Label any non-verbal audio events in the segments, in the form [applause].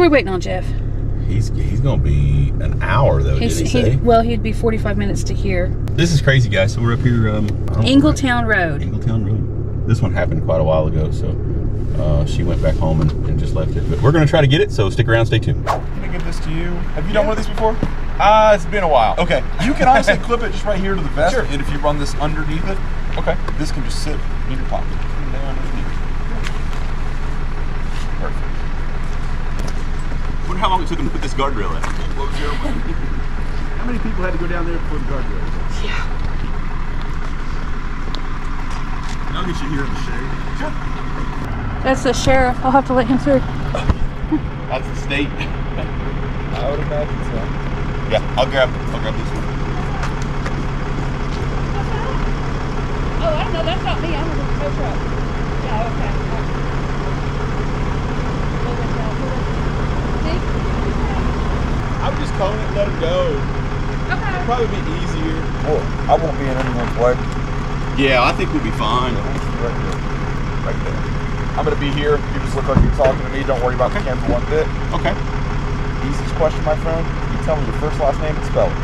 are we waiting on, Jeff? He's he's gonna be an hour though. He's, did he say? well, he'd be 45 minutes to here. This is crazy, guys. So we're up here. Um, I don't know, Ingletown Road. Ingletown Road. This one happened quite a while ago, so uh, she went back home and, and just left it. But we're gonna try to get it, so stick around, stay tuned. I'm gonna give this to you. Have you done one of these before? Uh, it's been a while. Okay. You can honestly [laughs] clip it just right here to the vest, Sure. and if you run this underneath it, Okay. this can just sit in your pocket. Perfect. Wonder how long it took him to put this guardrail in. How many people had to go down there for the guardrails? I'll get you here in the shade. That's the sheriff. I'll have to let him through. That's the state. I would imagine so. Yeah, I'll grab. I'll grab this one. Oh, I don't know. That's not me. I'm in the tow truck. Yeah, okay. I would just cone it, let it go. Okay. Probably be easier. Well, I won't be in anyone's way. Yeah, I think we'll be fine. Right here. Right there. I'm gonna be here. You just look like you're talking to me. Don't worry about the camera one bit. Okay. Easiest question, my friend. You tell me your first, last name, and spell it.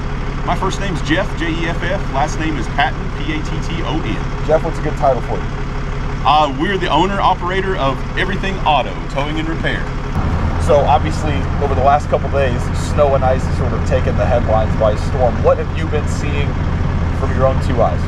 My first name's Jeff, J E F F. Last name is Patton, P A T T O N. Jeff, what's a good title for you? Uh, we're the owner operator of Everything Auto Towing and Repair. So obviously, over the last couple days, snow and ice has sort of taken the headlines by storm. What have you been seeing from your own two eyes?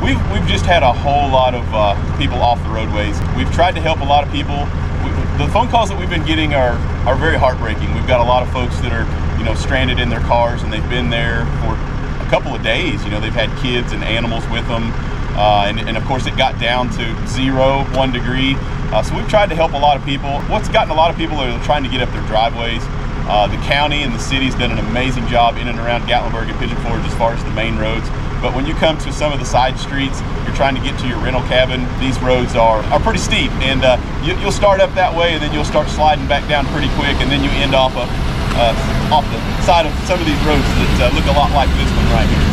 We've, we've just had a whole lot of uh, people off the roadways. We've tried to help a lot of people. We, the phone calls that we've been getting are, are very heartbreaking. We've got a lot of folks that are, you know, stranded in their cars and they've been there for a couple of days. You know, they've had kids and animals with them. Uh, and, and of course, it got down to zero, one degree. Uh, so we've tried to help a lot of people. What's gotten a lot of people are trying to get up their driveways. Uh, the county and the city's done an amazing job in and around Gatlinburg and Pigeon Forge as far as the main roads. But when you come to some of the side streets, you're trying to get to your rental cabin, these roads are, are pretty steep. And uh, you, you'll start up that way and then you'll start sliding back down pretty quick and then you end off, a, uh, off the side of some of these roads that uh, look a lot like this one right here.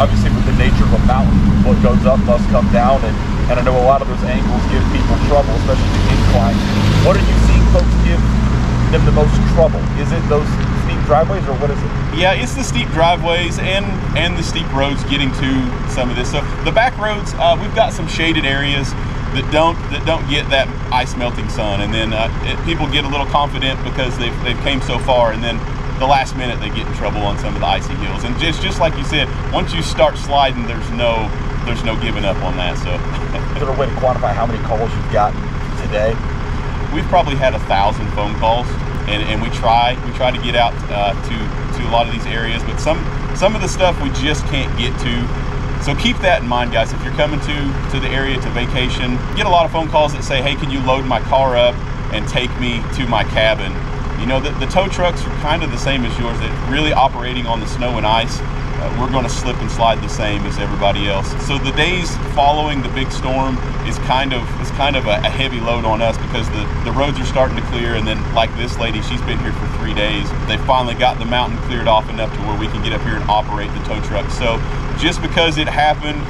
Obviously, with the nature of a mountain, what goes up must come down, and, and I know a lot of those angles give people trouble, especially the incline. What are you seeing folks give them the most trouble? Is it those steep driveways, or what is it? Yeah, it's the steep driveways and and the steep roads getting to some of this. So the back roads, uh, we've got some shaded areas that don't that don't get that ice melting sun, and then uh, it, people get a little confident because they've they've came so far, and then the last minute they get in trouble on some of the icy hills. And just just like you said, once you start sliding, there's no there's no giving up on that. So Is there a way to quantify how many calls you've gotten today? we've probably had a thousand phone calls, and, and we try we try to get out uh, to to a lot of these areas, but some some of the stuff we just can't get to. So keep that in mind, guys. If you're coming to to the area to vacation, get a lot of phone calls that say, "Hey, can you load my car up and take me to my cabin?" You know, the, the tow trucks are kind of the same as yours. They're really operating on the snow and ice. Uh, we're going to slip and slide the same as everybody else. So the days following the big storm is kind of is kind of a, a heavy load on us because the, the roads are starting to clear. And then, like this lady, she's been here for three days. They finally got the mountain cleared off enough to where we can get up here and operate the tow truck. So just because it happened,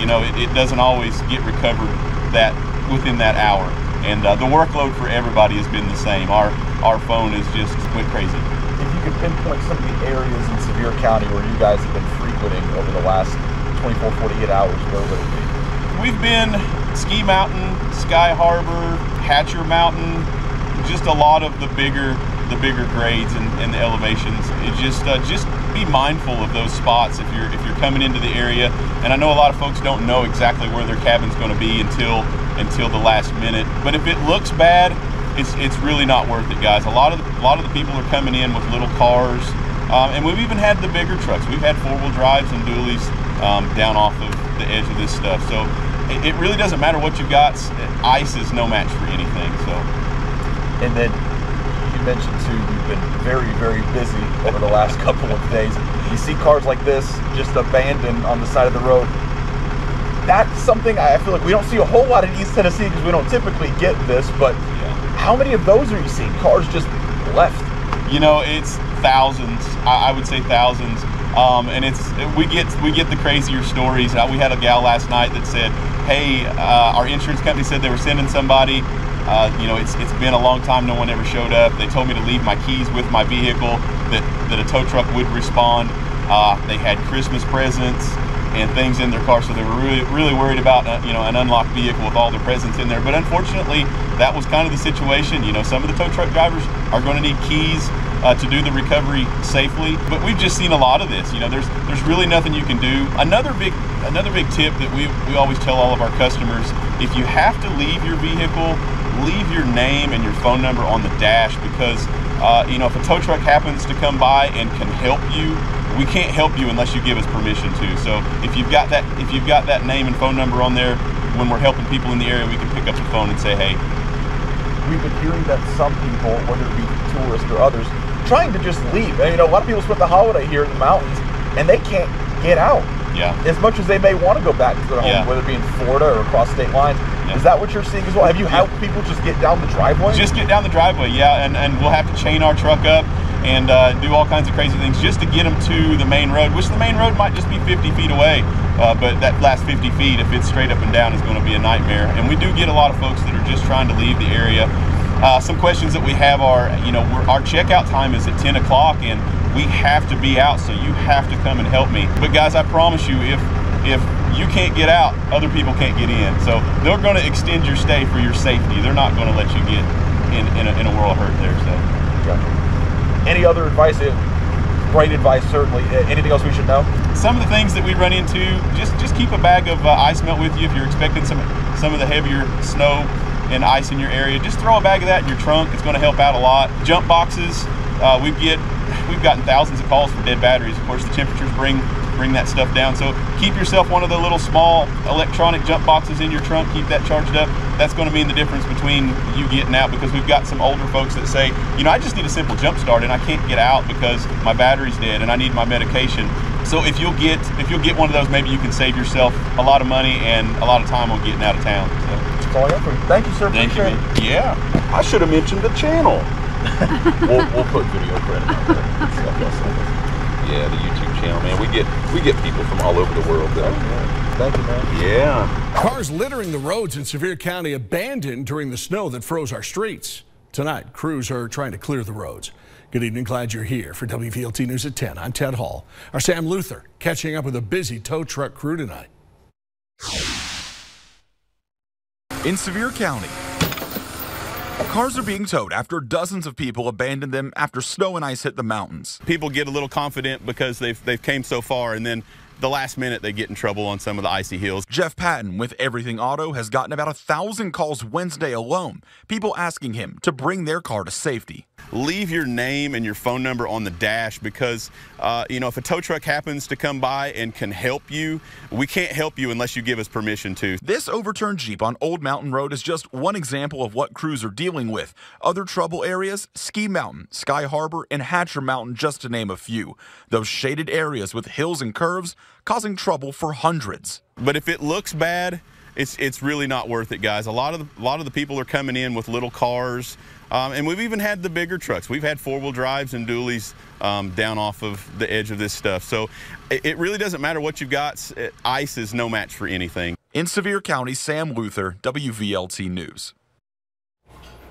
you know, it, it doesn't always get recovered that within that hour. And uh, the workload for everybody has been the same. Our our phone is just went crazy. Could pinpoint some of the areas in Sevier County where you guys have been frequenting over the last 24, 48 hours, where would it be? We've been Ski Mountain, Sky Harbor, Hatcher Mountain, just a lot of the bigger the bigger grades and, and the elevations. It just uh, just be mindful of those spots if you're if you're coming into the area. And I know a lot of folks don't know exactly where their cabin's going to be until until the last minute. But if it looks bad, it's it's really not worth it, guys. A lot of the, a lot of the people are coming in with little cars, um, and we've even had the bigger trucks. We've had four wheel drives and dualies um, down off of the edge of this stuff. So it, it really doesn't matter what you've got. Ice is no match for anything. So And then you mentioned too, you've been very, very busy over the last couple of days. You see cars like this just abandoned on the side of the road. That's something I feel like we don't see a whole lot in East Tennessee because we don't typically get this. But how many of those are you seeing? Cars just left. you know it's thousands. I, I would say thousands. Um, and it's we get we get the crazier stories. Uh, we had a gal last night that said, "Hey, uh, our insurance company said they were sending somebody. Uh, you know, it's it's been a long time. No one ever showed up. They told me to leave my keys with my vehicle. That that a tow truck would respond. Uh, they had Christmas presents and things in their car, so they were really really worried about uh, you know an unlocked vehicle with all their presents in there. But unfortunately, that was kind of the situation. You know, some of the tow truck drivers are going to need keys uh, to do the recovery safely. But we've just seen a lot of this. You know, there's there's really nothing you can do. Another big another big tip that we we always tell all of our customers: if you have to leave your vehicle, leave your name and your phone number on the dash because uh, you know if a tow truck happens to come by and can help you. We can't help you unless you give us permission to. So if you've got that, if you've got that name and phone number on there, when we're helping people in the area, we can pick up the phone and say, "Hey, we've been hearing that some people, whether it be tourists or others, trying to just leave. And, you know, a lot of people spend the holiday here in the mountains and they can't get out. yeah, As much as they may want to go back to their home, Yeah. whether it be in Florida or across state lines. Yeah. Is that what you're seeing as well? Have you helped people just get down the driveway? just get down the driveway, yeah, and, and we'll have to chain our truck up and uh, do all kinds of crazy things just to get them to the main road, which the main road might just be 50 feet away, uh, but that last 50 feet, if it's straight up and down, is going to be a nightmare. And we do get a lot of folks that are just trying to leave the area. Uh, some questions that we have are, you know, our checkout time is at 10 o'clock, and we have to be out, so you have to come and help me. But guys, I promise you, if if you can't get out, other people can't get in. So they're going to extend your stay for your safety. They're not going to let you get in in a, in a world of hurt there. So. Gotcha. Any other advice? Uh, Great advice, certainly. Uh, Anything else we should know? some of the things that we run into just just keep a bag of uh, ice melt with you if you're expecting some some of the heavier snow and ice in your area just throw a bag of that in your trunk it's going to help out a lot jump boxes uh, we get we've gotten thousands of calls for dead batteries of course the temperatures bring bring that stuff down so keep yourself one of the little small electronic jump boxes in your trunk keep that charged up that's going to mean the difference between you getting out because we've got some older folks that say you know i just need a simple jump start and i can't get out because my battery's dead and i need my medication so if you'll get if you'll get one of those, maybe you can save yourself a lot of money and a lot of time on getting out of town. So That's all I got for you. Thank you, sir. thank you. Yeah. I should have mentioned the channel. [laughs] We'll, we'll put video credit. [laughs] Yeah, the YouTube channel, man. We get we get people from all over the world there. Thank you, man. Yeah. Cars littering the roads in Sevier County abandoned during the snow that froze our streets. Tonight, crews are trying to clear the roads. Good evening, glad you're here for WVLT News at 10. I'm Ted Hall. Our Sam Luther catching up with a busy tow truck crew tonight. In Sevier County, cars are being towed after dozens of people abandoned them after snow and ice hit the mountains. People get a little confident because they've they've came so far, and then the last minute they get in trouble on some of the icy hills. Jeff Patton with Everything Auto has gotten about a thousand calls Wednesday alone, people asking him to bring their car to safety. leave your name and your phone number on the dash because uh, you know if a tow truck happens to come by and can help you we can't help you unless you give us permission to This overturned Jeep on Old Mountain Road is just one example of what crews are dealing with. Other trouble areas, Ski Mountain, Sky Harbor, and Hatcher Mountain, just to name a few. Those shaded areas with hills and curves causing trouble for hundreds. but if it looks bad it's it's really not worth it guys a lot of the, a lot of the people are coming in with little cars um, and we've even had the bigger trucks we've had four-wheel drives and dualies um, down off of the edge of this stuff so it, it really doesn't matter what you've got uh, ice is no match for anything In Sevier County, Sam Luther, WVLT News.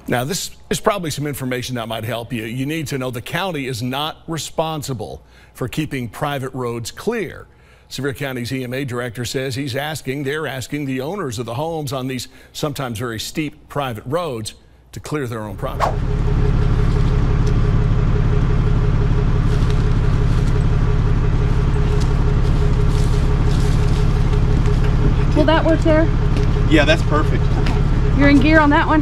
Now, this is probably some information that might help you. You need to know the county is not responsible for keeping private roads clear. Sevier County's EMA director says he's asking, they're asking the owners of the homes on these sometimes very steep private roads to clear their own property. Will that work there? yeah that's perfect You're in gear on that one?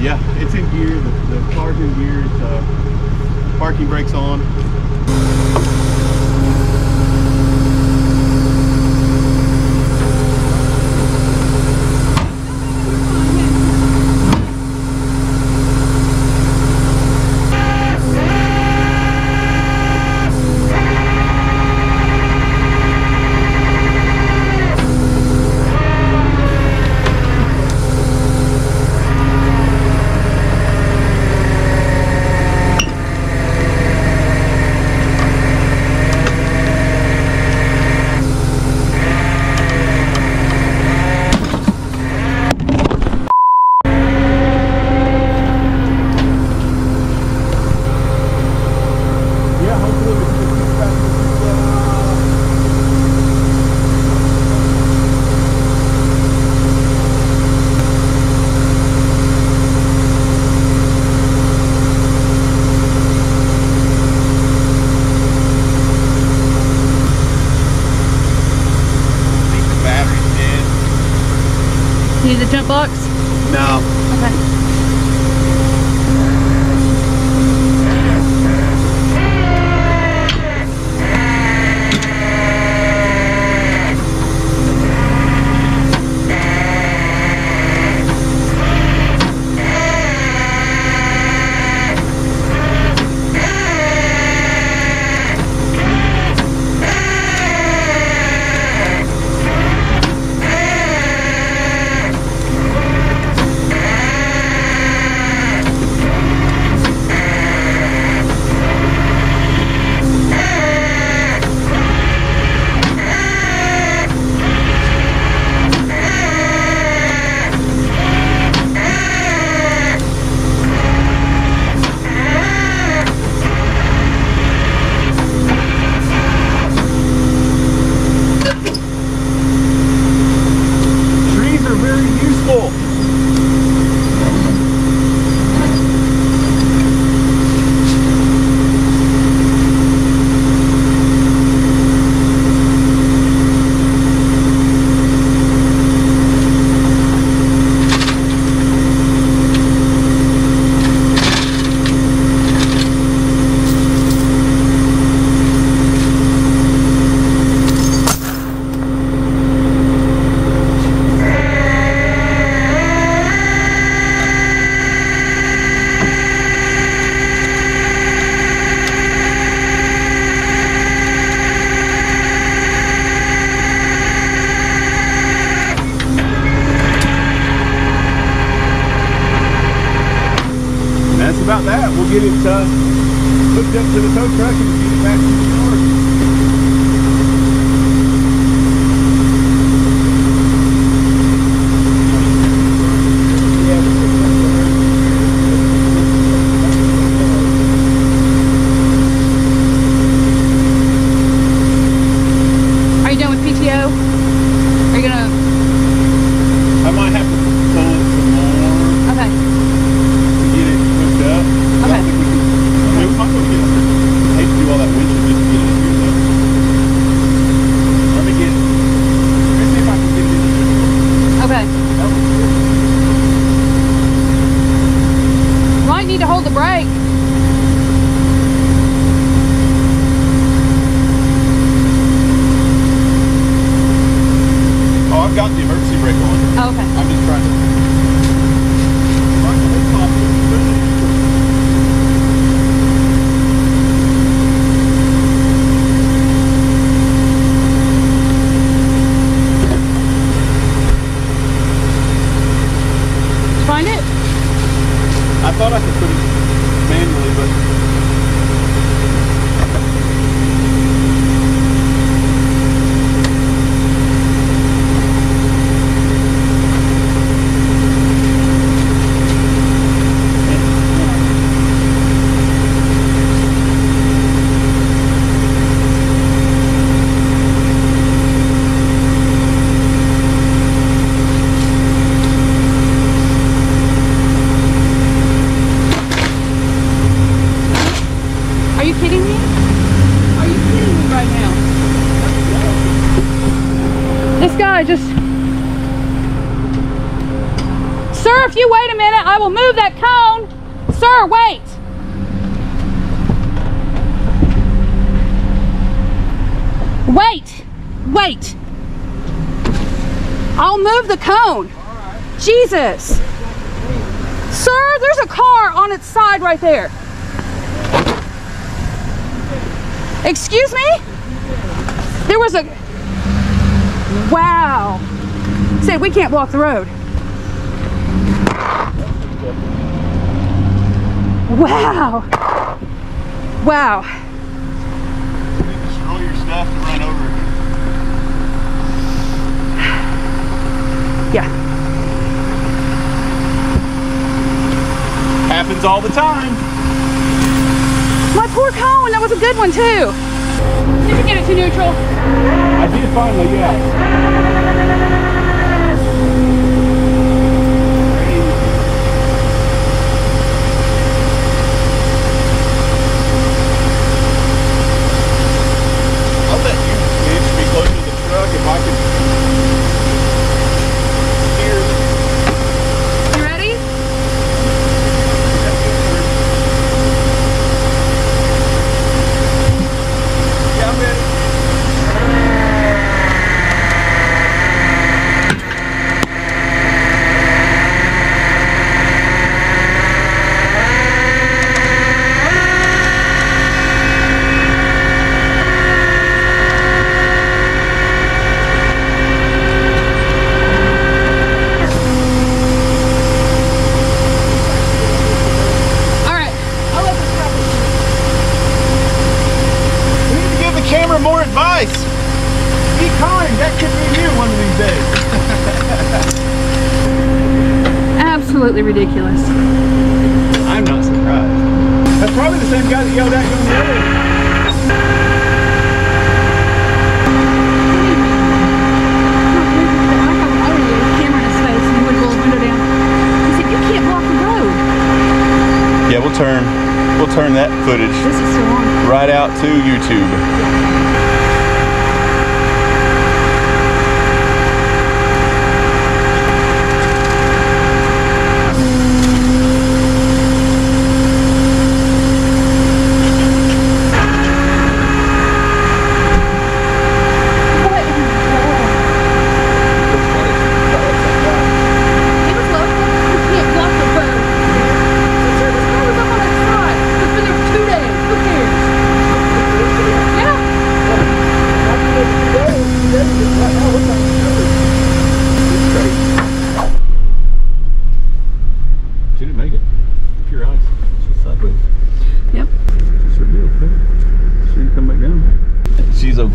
Yeah, it's in gear. The, the car's in gear. It's uh, parking brakes on. Guy just. Sir, if you wait a minute, I will move that cone. Sir, wait. Wait. Wait. I'll move the cone. Jesus. Sir, there's a car on its side right there. Excuse me? There was a. Wow. Said we can't block the road. Wow. Wow. Just roll your stuff to run over. Yeah. happens all the time. My poor cone. That was a good one too. Did you get it to neutral? I did finally, yeah.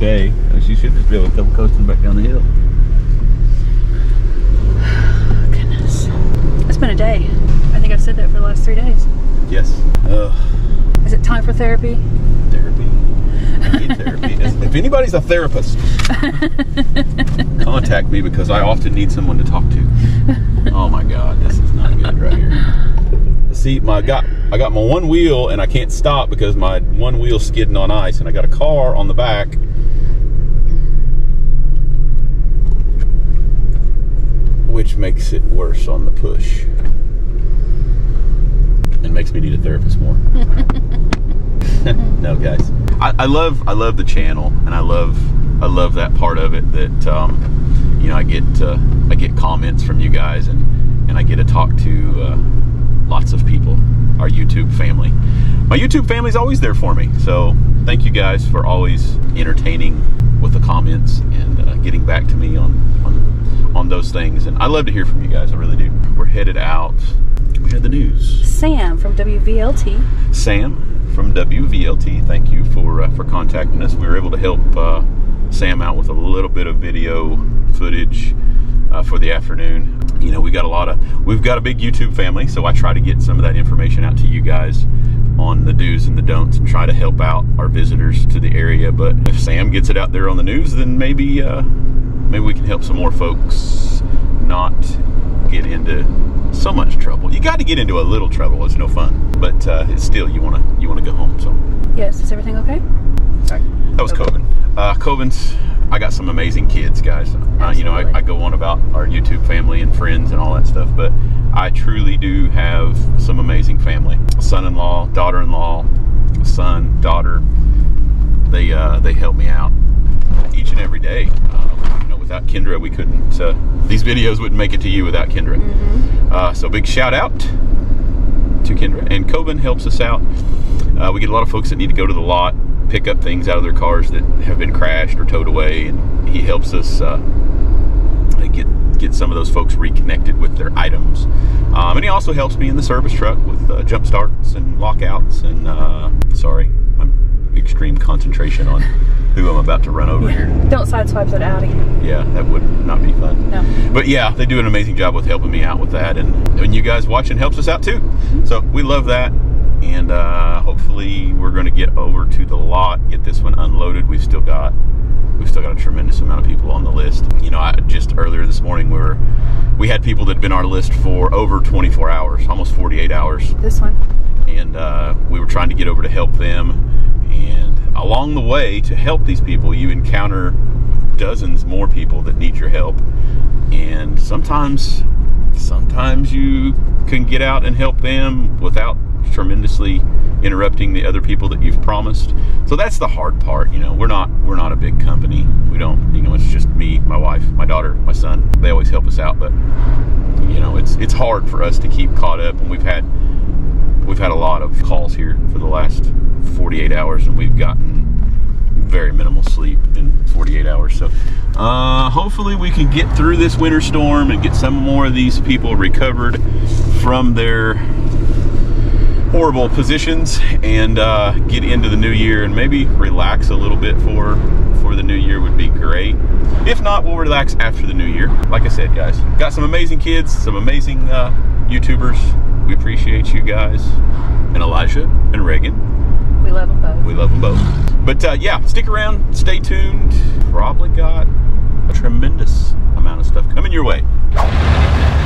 Okay. She should just be able to come coasting back down the hill. [sighs] Goodness. It's been a day. I think I've said that for the last three days. Yes. Uh, Is it time for therapy? therapy. I need therapy. [laughs] If if anybody's a therapist, [laughs] contact me because I often need someone to talk to. Oh my God, this is not good right here. See, my got I got my one wheel and I can't stop because my one wheel skidding on ice, and I got a car on the back. Which makes it worse on the push. And makes me need a therapist more. [laughs] no guys I, I love i love the channel and i love i love that part of it that um, you know i get uh, i get comments from you guys and and i get to talk to uh, lots of people our youtube family my youtube family's always there for me so thank you guys for always entertaining with the comments and uh, getting back to me on on on those things and i love to hear from you guys i really do we're headed out we had the news Sam from WVLT. Sam from WVLT. Thank you for uh, for contacting us. We were able to help uh, Sam out with a little bit of video footage uh, for the afternoon. You know, we got a lot of we've got a big YouTube family, so I try to get some of that information out to you guys on the do's and the don'ts and try to help out our visitors to the area. But if Sam gets it out there on the news, then maybe uh, maybe we can help some more folks not get into so much trouble. You got to get into a little trouble. It's no fun, but uh, it's still you want to you want to go home. So Yes, is everything okay? Sorry. that was Okay. Coven. Uh, Coven's. I got some amazing kids, guys. Uh, you know, I, I go on about our YouTube family and friends and all that stuff, but I truly do have some amazing family. Son-in-law, daughter-in-law, son, daughter. They uh, they help me out each and every day. Know, without Kendra, we couldn't. Uh, these videos wouldn't make it to you without Kendra. Uh, so big shout out to Kendra. And Coben helps us out. Uh, we get a lot of folks that need to go to the lot, pick up things out of their cars that have been crashed or towed away, and he helps us uh, get get some of those folks reconnected with their items. Um, and he also helps me in the service truck with uh, jump starts and lockouts. And uh, sorry, extreme concentration on who I'm about to run over here. Don't sideswipe that Audi. Yeah, that would not be fun. No. But yeah, they do an amazing job with helping me out with that, and and you guys watching helps us out too. So we love that. and uh, hopefully we're going to get over to the lot, get this one unloaded. We've still got we've still got a tremendous amount of people on the list. You know, I, just earlier this morning we were we had people that had been on our list for over 24 hours, almost 48 hours, This one. and uh, we were trying to get over to help them. And along the way, to help these people, you encounter dozens more people that need your help, and sometimes sometimes you can get out and help them without tremendously interrupting the other people that you've promised. So that's the hard part, you know. We're not we're not a big company. We don't, you know, it's just me, my wife, my daughter, my son. They always help us out, but you know, it's it's hard for us to keep caught up and we've had we've had a lot of calls here for the last 48 hours and we've gotten very minimal sleep in 48 hours. So uh, hopefully we can get through this winter storm and get some more of these people recovered from their horrible positions and uh, get into the new year and maybe relax a little bit for for the new year would be great. If not, we'll relax after the new year. Like I said, guys, got some amazing kids, some amazing uh, YouTubers. We appreciate you guys, and Elijah and Reagan. We love them both. We love them both. But uh, yeah, stick around, stay tuned. Probably got a tremendous amount of stuff coming your way.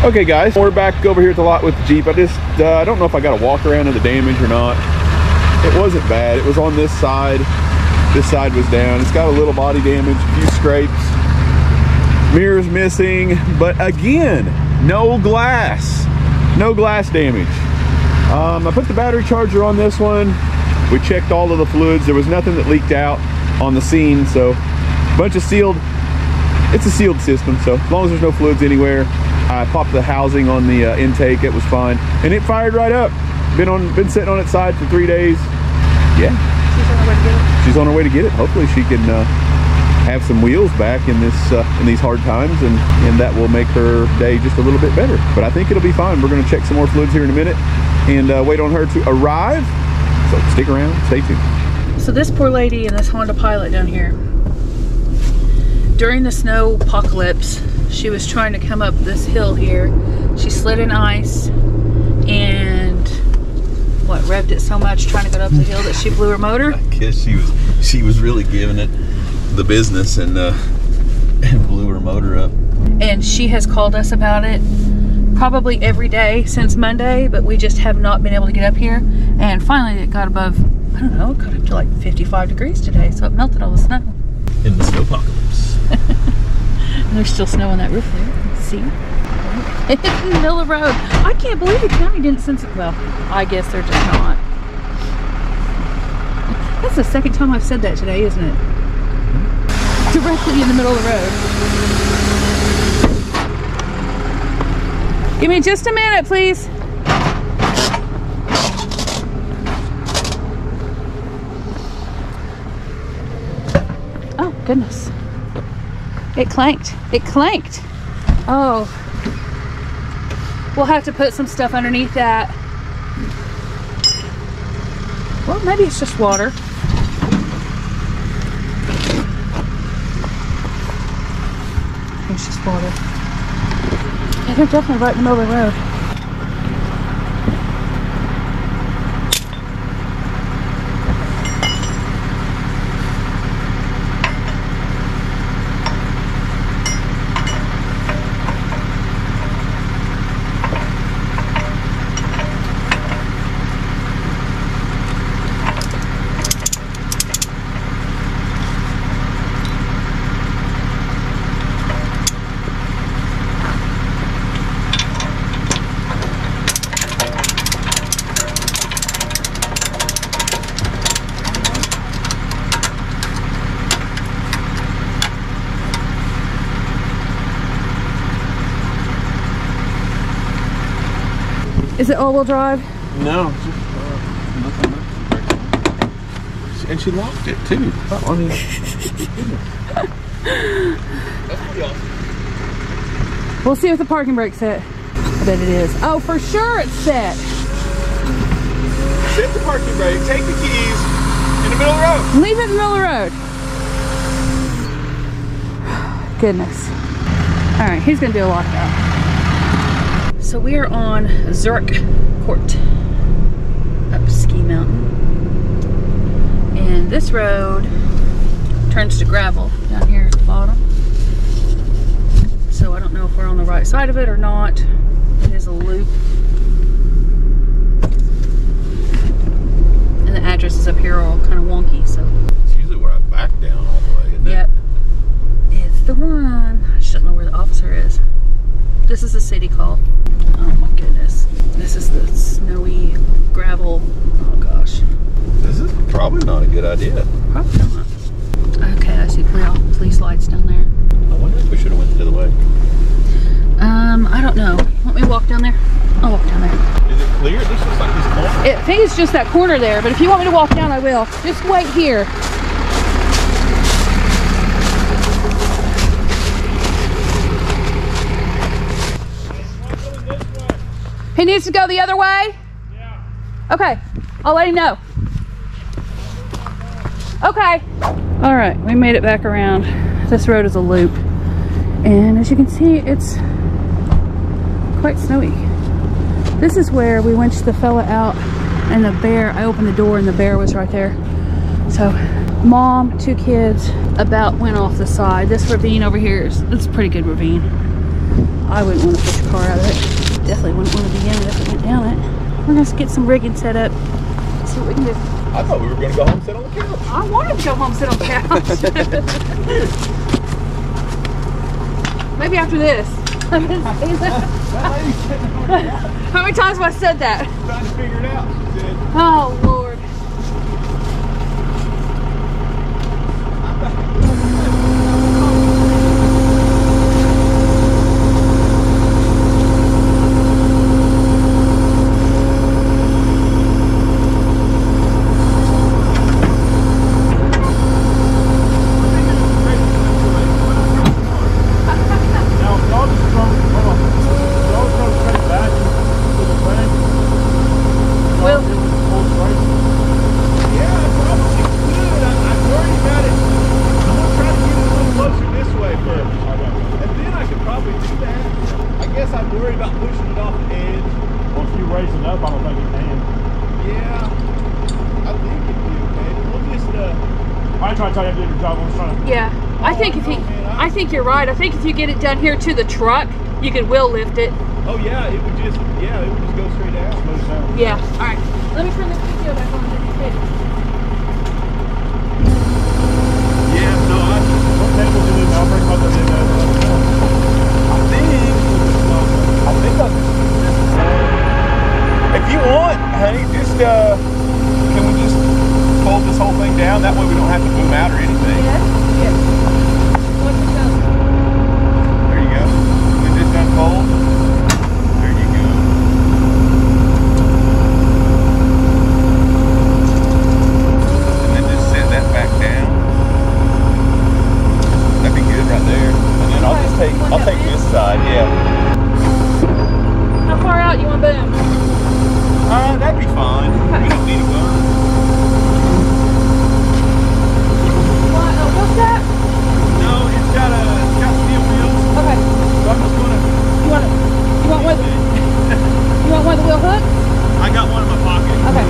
Okay, guys, we're back over here at the lot with the Jeep. I just, uh, I don't know if I got a walk around of the damage or not. It wasn't bad. It was on this side. This side was down. It's got a little body damage, a few scrapes. Mirrors missing, but again, no glass. No glass damage. Um, I put the battery charger on this one. We checked all of the fluids. There was nothing that leaked out on the scene, so a bunch of sealed it's a sealed system so as long as there's no fluids anywhere i popped the housing on the uh, intake. It was fine. And it fired right up. Been on been sitting on its side for three days. Yeah. She's on her way to get it. she's on her way to get it. Hopefully she can uh, have some wheels back in this uh, in these hard times and and that will make her day just a little bit better. But i think it'll be fine. We're going to check some more fluids here in a minute and uh, wait on her to arrive so stick around stay tuned So this poor lady in this Honda Pilot down here, during the snow apocalypse, she was trying to come up this hill here. She slid in ice and what revved it so much trying to get up the hill that she blew her motor. I guess she was she was really giving it the business and uh, and [laughs] blew her motor up. And she has called us about it probably every day since Monday, but we just have not been able to get up here. And finally it got above, I don't know, it got up to like 55 degrees today, so it melted all the snow. in the snowpocalypse. And [laughs] there's still snow on that roof there. See. in [laughs] the middle of the road. I can't believe the county didn't sense it. Well, I guess they're just not. [laughs] That's the second time I've said that today, isn't it? Mm-hmm. Directly in the middle of the road. Give me just a minute, please. Oh, goodness. It clanked. It clanked. Oh. We'll have to put some stuff underneath that. Well, maybe it's just water. It's just water. They're definitely right in the middle of the road. All-wheel drive? no uh, and she locked it too I mean, [laughs] We'll see if the parking brake's set. I bet it is. Oh, for sure it's set. set the parking brake take the keys in the middle of the road Leave it in the middle of the road. [sighs] Goodness. All right, he's gonna do a lockout. So we are on Zurich Court. up Ski Mountain. And this road turns to gravel down here at the bottom. So I don't know if we're on the right side of it or not. It is a loop. And the addresses up here are all kind of wonky, so It's usually where I back down all the way. Isn't Yep. It's the one. I just don't know where the officer is. This is a city call. Oh my goodness. This is the snowy gravel. Oh gosh. This is probably not a good idea. Probably not. Okay, I see poli- police lights down there. I wonder if we should have went the other way. Um, I don't know. Want me to walk down there? I'll walk down there. Is it clear? This looks like this corner. I think it's just that corner there, but if you want me to walk down, I will. Just wait here. He needs to go the other way? Yeah. Okay, I'll let him know. Okay. All right, we made it back around. This road is a loop. And as you can see, it's quite snowy. This is where we winched the fella out and the bear, I opened the door and the bear was right there. So mom, two kids, about went off the side. This ravine over here is it's a pretty good ravine. I wouldn't want to push a car out of it. Definitely wouldn't want to be in it if it went down it. We're gonna get some rigging set up. See what we can do. I thought we were going to go home and sit on the couch. I wanted to go home and sit on the couch. [laughs] Maybe after this. I've been saying that. How many times have I said that? I'm Trying to figure it out. Oh Lord. Now, if y'all just throw, hold on. If y'all throw straight back to the bank, Will it would pull straight. Yeah, I probably could. I, I'm worried about it. I'm gonna try to get it a little closer this way first, and then I could probably do that. I guess I'm worried about pushing it off the edge. Well, if you raise it up, I don't think you can. Yeah, I think it'd be okay. We'll just uh. I ain't trying to tell you how to do your job. I'm just trying to. Yeah, I think if he, I think you're right. I think if you get it done here to the truck, you could will lift it. Oh yeah, it would just yeah, it would just go straight sound. Yeah. All right. Let me turn this video back on. Yeah, no, I, What table do you need? I'll bring my other in there. I think I think I If you want, honey, just uh, can we just fold this whole thing down? That way we don't have to boom out or anything. There you go. And then just unfold. There you go. And then just set that back down. That'd be good right there. And then I'll just take I'll take this side, yeah. How far out you want boom? Uh, that'd be fine. We don't need a gun. What? Oh, what's that? No, it's got a it's got steel wheels. Okay. So I'm just gonna You want it? You want one? You want one of the wheel hook? I got one in my pocket. Okay.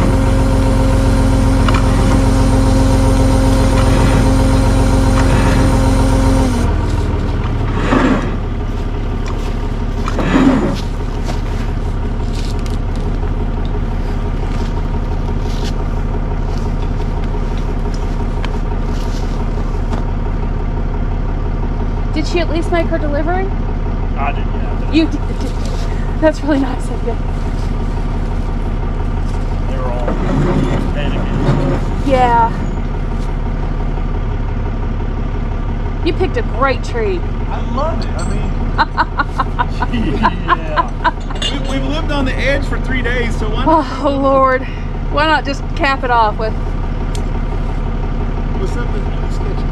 Did she at least make her delivery? I did, yeah. You did. That's really nice of you. They were all panicking. Yeah. You picked a great tree. I love it. I mean, yeah. we, we've lived on the edge for three days, so why not Oh Lord. Why not just cap it off with with something sketchy?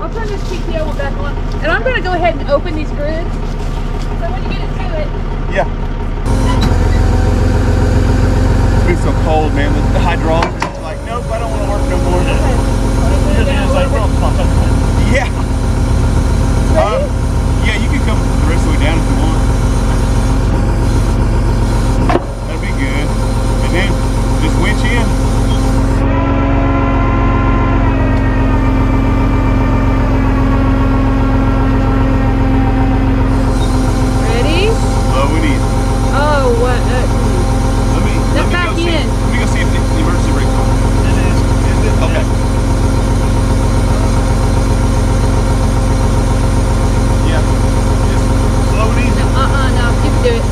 I'll turn this PTO one back on. And I'm gonna go ahead and open these grids. So when you get into it, Yeah. It's so cold, man. The, the hydraulics are like, nope, I don't want to work no more. Good news, like, well, come on, touch it. Yeah. Uh, yeah, you can come the rest of the way down if you want. That'd be good. And then just winch in. Ready? Low and easy. Oh, what? Uh, Let me, let Step me back go see. in. Let me go see if the, the emergency brake's on. It is. Is it? Okay. Yeah. Just slow and easy. uh-uh, no. You can do it.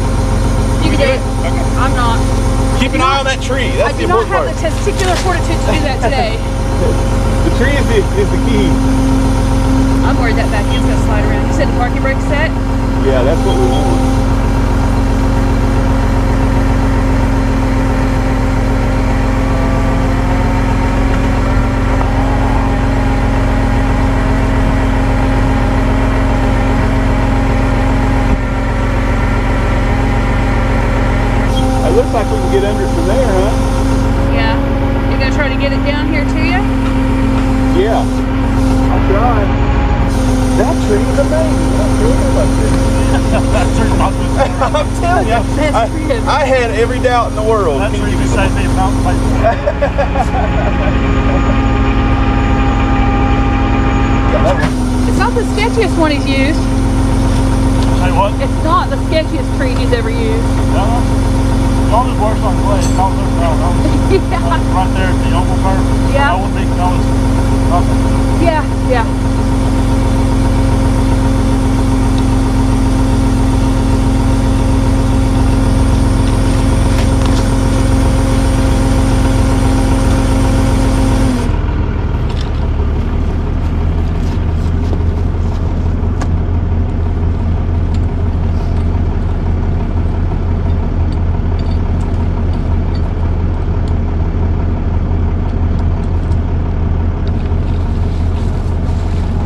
You can do it. Okay. I'm not. Keep an eye on that tree. I That's do the not important have part. the testicular fortitude to do that today. The tree is the, is the key. I'm worried that back end's gonna slide around. You said the parking brake set? Yeah, that's what we want. It looks like we can get under from there, huh? Yeah. You gonna try to get it down here to you? Yeah. I'll try. That tree is amazing. I feel like this. That tree's not good. [laughs] I'm telling you, I. I had every doubt in the world. That Can tree you can get me a mountain bike. It's not the sketchiest one he's used. Say what? It's not the sketchiest tree he's ever used. No. As long as it works on it's all good. No, no. yeah. Like right there at the oval curve. Yeah. That would be, that was nothing. Yeah, yeah.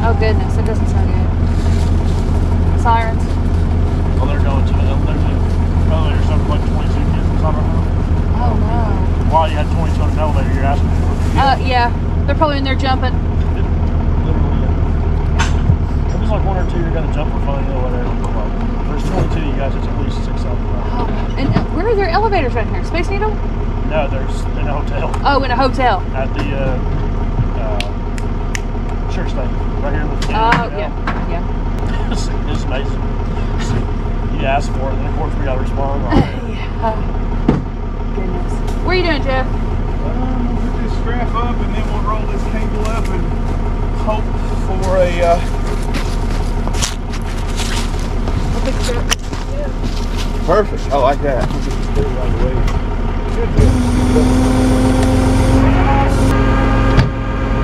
Oh goodness, it doesn't sound good. Sirens. Well, they're going to the elevator. Elevator, something like 22 kids or something. Oh no. Why you had 22 on an elevator, you're asking for. Uh, yeah. They're probably in there jumping. Literally. uh, If it's like one or two, you're gonna jump for fun or whatever. But like, there's 22, you guys, it's at least six, seven. Oh, and uh, where are there elevators right here? Space Needle? No, there's in a hotel Oh, in a hotel. at the uh, uh, church thing right here in the. Oh, yeah, yeah. it's, it's amazing. You ask for it, and of course we gotta respond. yeah. Goodness. What are you doing, Jeff? Um, we'll just strap up and then we'll roll this cable up and hope for a uh, A big strap. Perfect. I like that. We'll just put it right away.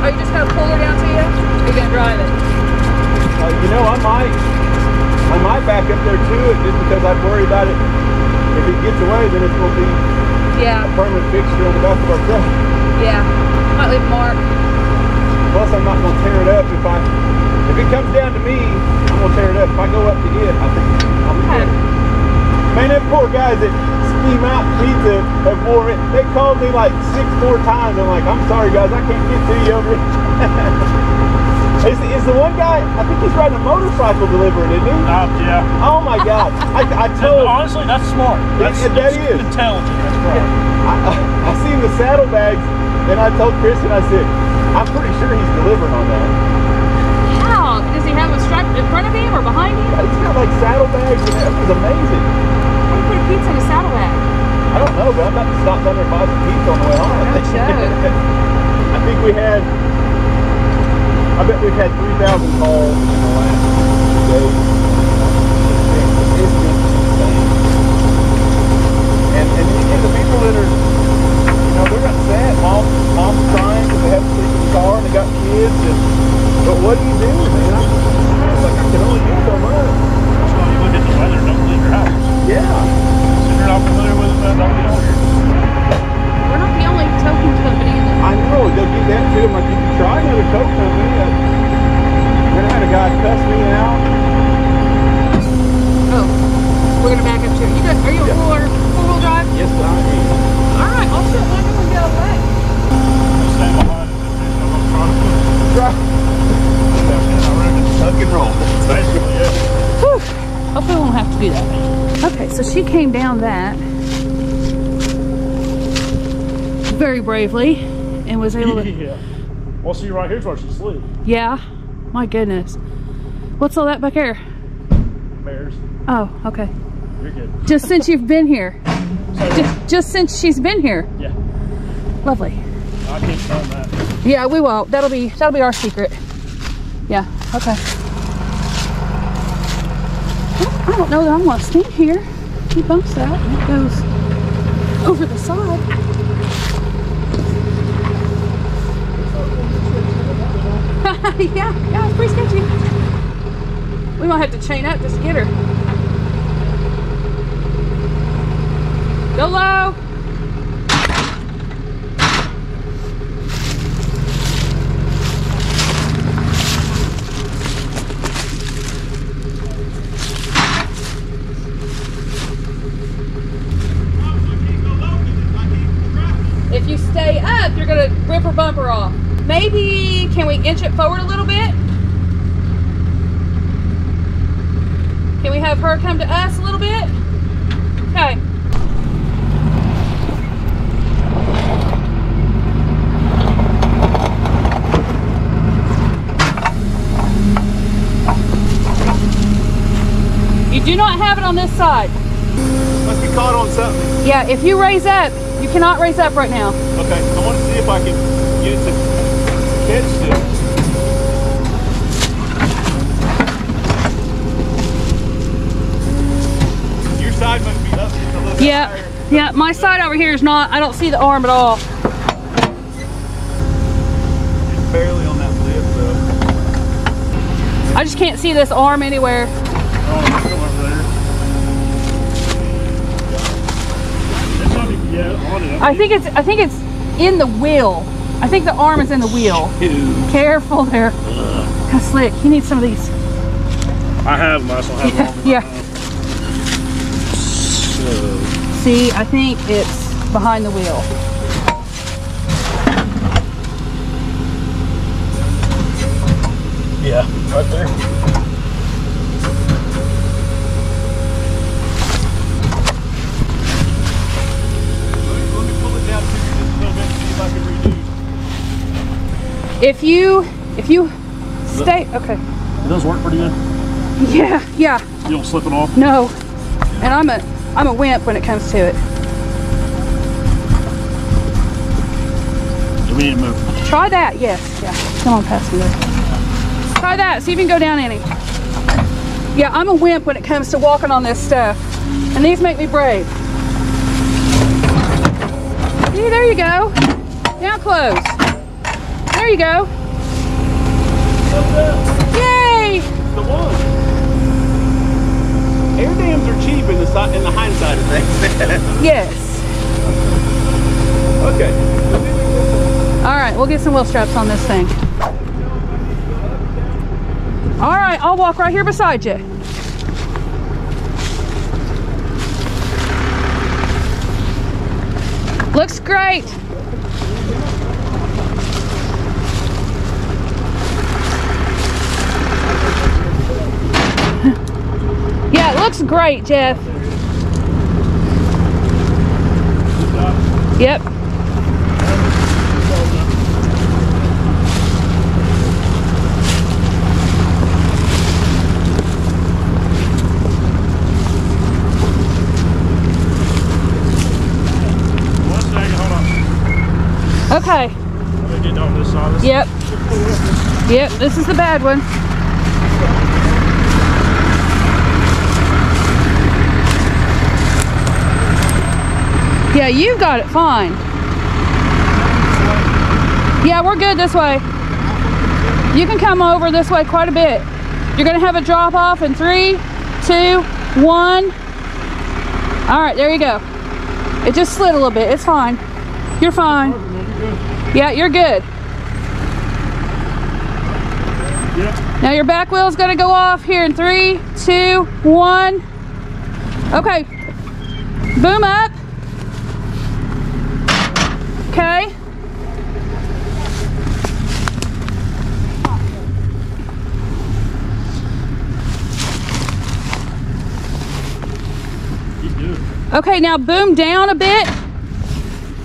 Are you just gonna pull her down to you? Or are you gonna drive it? Uh, you know, I might, I might back up there too, just because I'd worry about it. If it gets away, then it's going to be Yeah, a permanent fixture on the back of our truck. yeah. Might leave a mark. Plus, I'm not going to tear it up if I, if it comes down to me, I'm going to tear it up. If I go up to it, I think I'll be Okay. Good. Man, them poor guys at Ski Mountain Pizza have more. They called me like six more times. I'm like, I'm sorry, guys, I can't get to you over. is, is the one guy? I think he's riding a motorcycle delivering, isn't he? Uh, yeah. Oh my God! I, I told. Honestly, that's smart. That's, It- that that's intelligent. That's right. I, I, I seen the saddlebags, and I told Kristen, I said, I'm pretty sure he's delivering on that. How? Does he have a stripe in front of him or behind him? He's got like saddlebags, and that was amazing. How do you put a pizza in a saddlebag? I don't know, but I'm about to stop down there and buy some pizza on the way home. I No think. [laughs] joke. I think we had. I bet we've had 3,000 calls in the last days. It's insane. And, and, and the people that are, you know, they're upset. Mom, mom's crying because they have to sleep in the car and they got kids. And, but what do you do, man? I, I was like, I can only do so much. So you look at the weather, don't leave your house. Yeah. So if you're not familiar with it, man, don't get on here. We're not the only token company in the I know, they'll give that to them. Like, you can try another Coke company. I, then I had a guy cuss me out. Oh, we're gonna back up to it. You got, are you a Yeah. four four wheel drive? Yes, I am. All right, I'll do that. Okay, so she came down that very bravely and was able to, yeah. Well, see, right here's where she slid. yeah, my goodness. What's all that back here? Bears. Oh, okay. You're good. Just since you've been here. Just, just since she's been here. yeah. Lovely. I that. Yeah, we won't. That'll be that'll be our secret. Yeah. Okay. Well, I don't know that I want to stand here. He bumps out and it goes over the side. [laughs] yeah, yeah, it's pretty sketchy. We might have to chain up just to get her. Go low. If you stay up, you're gonna rip her bumper off. Maybe, can we inch it forward a little bit? Can we have her come to us a little bit? Okay. You do not have it on this side. Must be caught on something. Yeah, if you raise up, you cannot raise up right now. Okay, I want to see if I can get it to catch this. Your side must be up just a little bit Yeah, higher. yeah, my side over here is not, I don't see the arm at all. Just barely on that lip though. I just can't see this arm anywhere. Oh, it's still over there. It's not even yet on it. I think it's, I think it's in the wheel. I think the arm is in the wheel. Careful there. Cause slick, you need some of these. I have them. I still have them. on me Yeah. right now. See, I think it's behind the wheel. Yeah, right there. If you, if you stay, okay. It does work pretty good. Yeah, yeah, You don't slip it off. no. And I'm a, I'm a wimp when it comes to it. Do we need to move? Try that, yes, yeah. Come on, pass me there. Try that, see if you can go down any. Yeah, I'm a wimp when it comes to walking on this stuff. And these make me brave. See, there you go. Now close. There you go. Yay! The one. Air dams are cheap in the side, in the hindsight of things. [laughs] Yes. okay. All right, we'll get some wheel straps on this thing. All right, I'll walk right here beside you. Looks great. Looks great, Jeff. Yep. One second, hold on. Okay. I'm gonna get on this side. This Yep. Yep, this is the bad one. Yeah, you got it fine. Yeah, we're good this way. You can come over this way quite a bit. You're gonna have a drop off in three, two, one. All right, there you go. It just slid a little bit. It's fine. You're fine. Yeah, you're good. Now your back wheel's gonna go off here in three, two, one. Okay. Boom up. Okay. Okay, now boom down a bit.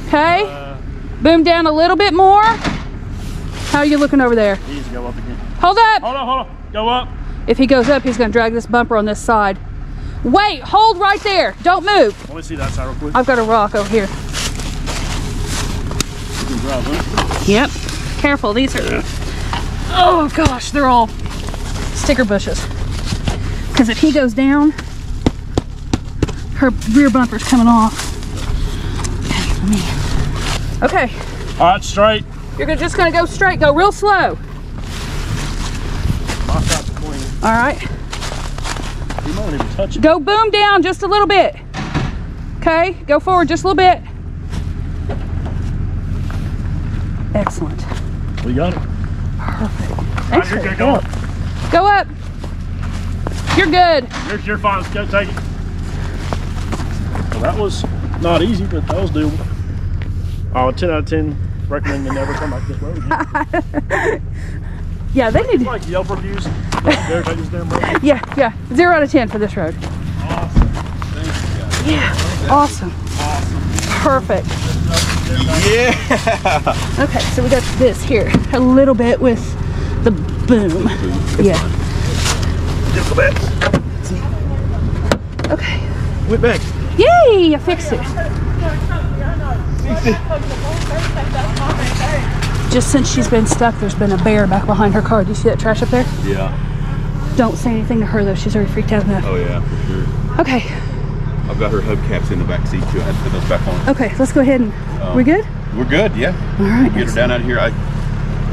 Okay. Uh, Boom down a little bit more. How are you looking over there? he needs to go up again. Hold up. Hold on, hold on. Go up. If he goes up, he's gonna drag this bumper on this side. Wait, hold right there. Don't move. Let me see that side real quick. I've got a rock over here. You can drive, huh? Yep. Careful, these are. Oh gosh, they're all sticker bushes. Because if he goes down, her rear bumper's coming off. Okay. Okay, All right, straight. you're gonna- just gonna go straight. Go real slow. My side's clean. All right. You might even touch it. Go boom down just a little bit. Okay, go forward just a little bit. Excellent. We got it. Perfect. Right, Excellent. Go up. Go up. You're good. You're, you're fine. Let's go take it. Well, that was not easy, but that was doable. Oh, 10 out of 10. Recommend you never come back this road again. [laughs] Yeah, they need. like Yelp reviews. Never take this damn road. [laughs] Yeah, yeah. Zero out of ten for this road. Yeah. Awesome. Perfect. Yeah. Okay, so we got this here a little bit with the boom. Yeah. Just a bit. Okay. Went back. Yay! I fixed it. Just since she's been stuck, there's been a bear back behind her car. Do you see that trash up there? Yeah. Don't say anything to her though. She's already freaked out enough. Oh yeah, for sure. Okay. I've got her hubcaps in the back seat too. I had to put those back on. Okay. Let's go ahead and. Um, we're good? We're good. Yeah. All right. Get her down out of here. I.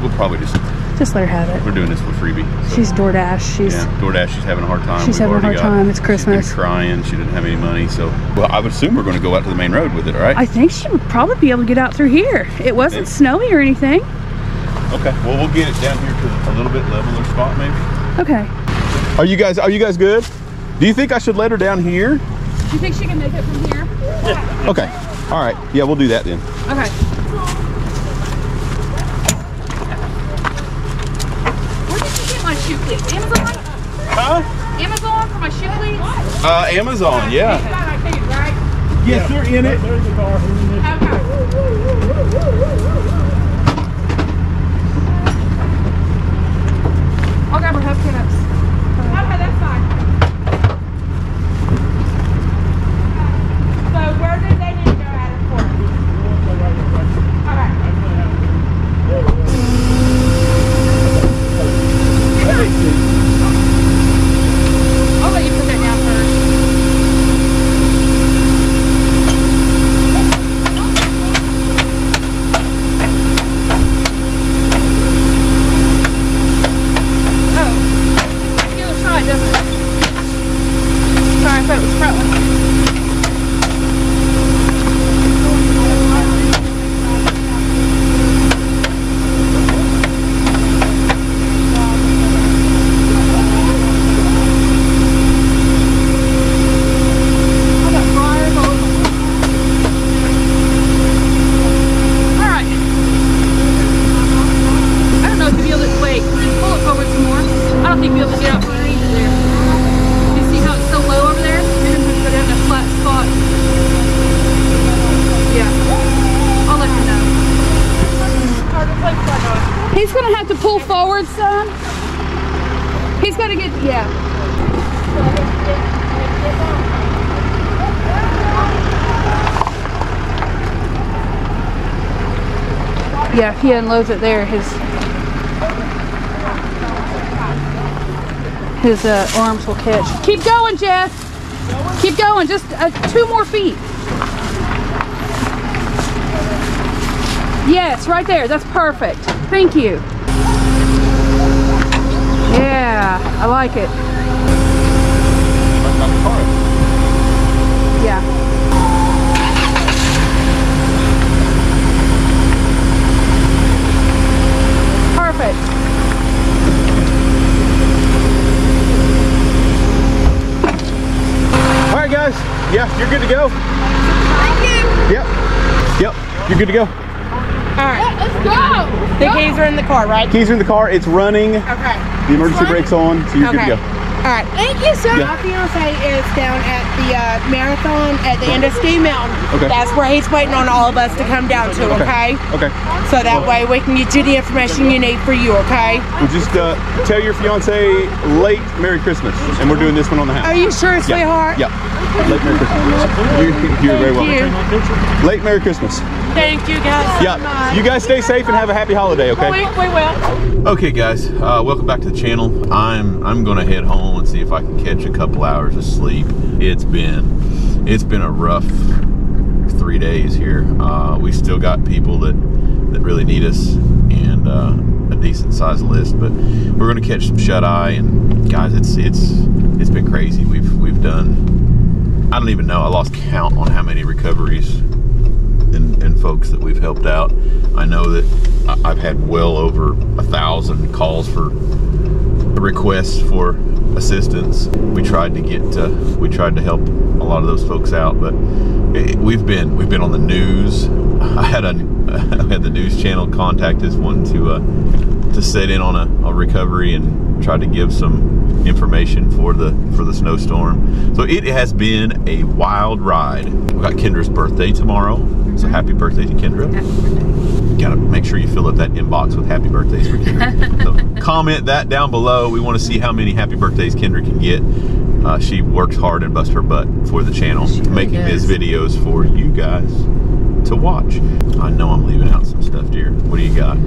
We'll probably just. Just let her have it. We're doing this for freebie. So, She's DoorDash. She's Yeah, DoorDash. She's having a hard time. She's We've having a hard time. It's Christmas. been crying. She didn't have any money. So, well, I would assume we're going to go out to the main road with it. All right. I think she would probably be able to get out through here. It wasn't Yeah. snowy or anything. okay. Well, we'll get it down here to a little bit leveler spot, maybe. Okay. Are you guys are you guys good? Do you think I should let her down here? Do you think she can make it from here? [laughs] Okay. All right. Yeah, we'll do that then. Okay. Where did you get my shoe cleats? Amazon? Huh? Amazon for my shoe cleats? Uh, Amazon. Yeah. Yes, they're in it. There's the car. I'll grab her hubcap ups. Okay, that's fine. So where did they need to go at it for? Okay. I'll let you put that down first. Oh, doesn't it was front one. I got briars all over. All right. I don't know if you'll be able to wait. Can you pull it forward some more? I don't think you'll be able to get out from underneath it there. You see how it's so low over there? You're gonna have to go down that flat spot. Yeah. I'll let you know. He's gonna have to pull forward some. He's gotta get yeah. Yeah, if he unloads it there, his his uh, arms will catch. Keep going, Jeff. Keep going. Just uh, two more feet. Yes, right there. That's perfect. Thank you. Yeah, I like it. Yeah. Perfect. All right, guys. Yeah, you're good to go. Thank you. Yep. Yep. You're good to go. All right. Let's go. The keys are in the car, right? Keys are in the car. It's running. Okay. The emergency brake's on, so you're good to go. All right. Thank you, sir. Yeah. My fiance is down at the uh, marathon at the end of Ski Mountain. Okay. That's where he's waiting on all of us to come down to, okay? Okay. So that way we can get you the information you need for you, okay? Well, just uh, tell your fiance late Merry Christmas, and we're doing this one on the house. Are you sure, sweetheart? Yeah. Late Merry Christmas. You, you're very Thank you. welcome. Late Merry Christmas. Thank you guys Yeah. You guys stay safe and have a happy holiday, okay? We, we will. Okay, guys, uh, welcome back to the channel. I'm I'm gonna head home and see if I can catch a couple hours of sleep. It's been it's been a rough three days here. Uh, we still got people that that really need us and uh, a decent sized list, but we're gonna catch some shut eye and guys, it's it's it's been crazy. We've we've done I don't even know. I lost count on how many recoveries and, and folks that we've helped out. I know that I've had well over a thousand calls for requests for assistance. We tried to get uh, we tried to help a lot of those folks out, but it, we've been we've been on the news. [laughs] I had a [laughs] I had the news channel contact us one to uh, to set in on a, a recovery and try to give some information for the for the snowstorm. So it has been a wild ride. We got Kendra's birthday tomorrow. So happy birthday to Kendra gotta make sure you fill up that inbox with happy birthdays for Kendra. so [laughs] comment that down below. We want to see how many happy birthdays Kendra can get. Uh, she works hard and busts her butt for the channel, She making these videos for you guys to watch. I know I'm leaving out some stuff, dear. What do you got?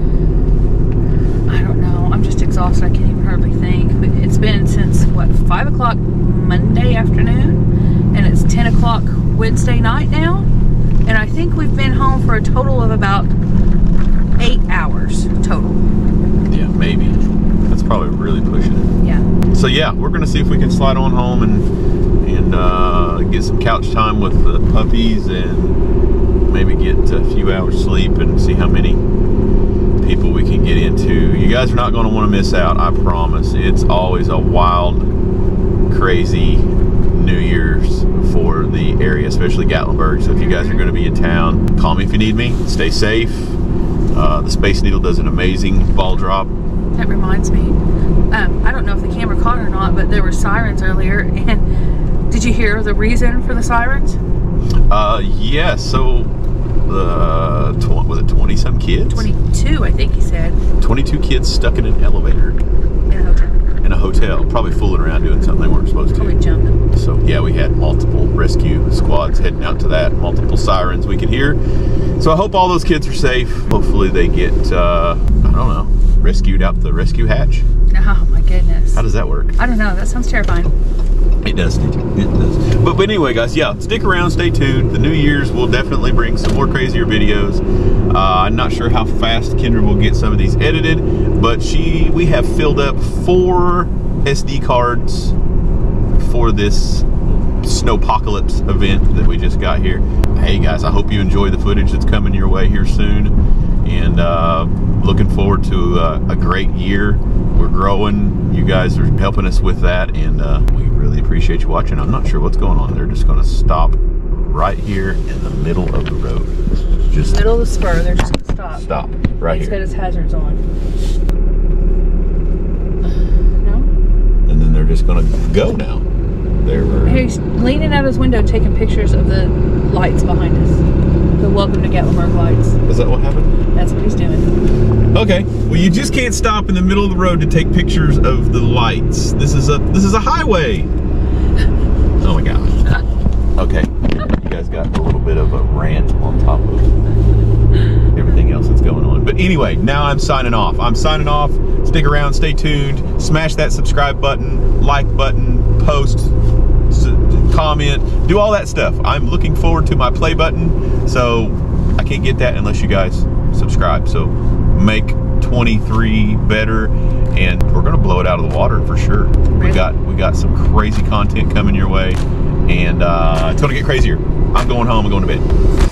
I don't know. I'm just exhausted. I can't even hardly think. It's been since what five o'clock Monday afternoon, and it's ten o'clock Wednesday night now. And I think we've been home for a total of about eight hours total. Yeah, maybe. That's probably really pushing it. Yeah. So yeah, we're gonna see if we can slide on home and and uh, get some couch time with the puppies and maybe get a few hours sleep and see how many people we can get into. Guys are not gonna want to miss out. I promise. It's always a wild, crazy New Year's for the area, especially Gatlinburg. So if you guys are gonna be in town, call me if you need me. Stay safe. Uh, the Space Needle does an amazing ball drop. That reminds me. Um, I don't know if the camera caught or not, but there were sirens earlier. And did you hear the reason for the sirens? Uh, yeah. So, uh, tw- was it twenty some kids? 22, I think he said, 22 kids stuck in an elevator in a hotel. in a hotel, probably fooling around doing something they weren't supposed Probably to. jumping. So yeah, we had multiple rescue squads heading out to that, multiple sirens we could hear. So I hope all those kids are safe. Hopefully they get, uh, I don't know, rescued out the rescue hatch. Oh my goodness. How does that work? I don't know. That sounds terrifying. It does. It does. But, but anyway, guys, yeah, stick around, stay tuned. The New Year's will definitely bring some more crazier videos. Uh, I'm not sure how fast Kendra will get some of these edited, but she we have filled up four SD cards for this snowpocalypse event that we just got here. Hey guys, I hope you enjoy the footage that's coming your way here soon, and uh, looking forward to uh, a great year. We're growing. You guys are helping us with that, and uh, we really appreciate you watching. I'm not sure what's going on. They're just going to stop right here in the middle of the road. Just Middle of the spur, they're just gonna stop. stop right here. He's got his hazards on. No? and then they're just going to go now. They're He's leaning out his window taking pictures of the lights behind us. The welcome to Gatlinburg lights. is that what happened? That's what he's doing. Okay. Well, you just can't stop in the middle of the road to take pictures of the lights. This is a this is a highway. Oh my gosh. Okay. You guys got a little bit of a rant on top of everything else that's going on. But anyway, now I'm signing off. I'm signing off. Stick around, stay tuned. Smash that subscribe button, like button, post, comment, do all that stuff. I'm looking forward to my play button. So I can't get that unless you guys subscribe. So make 23 better and we're gonna blow it out of the water for sure. We got we got some crazy content coming your way and uh, it's gonna get crazier. I'm going home, I'm going to bed.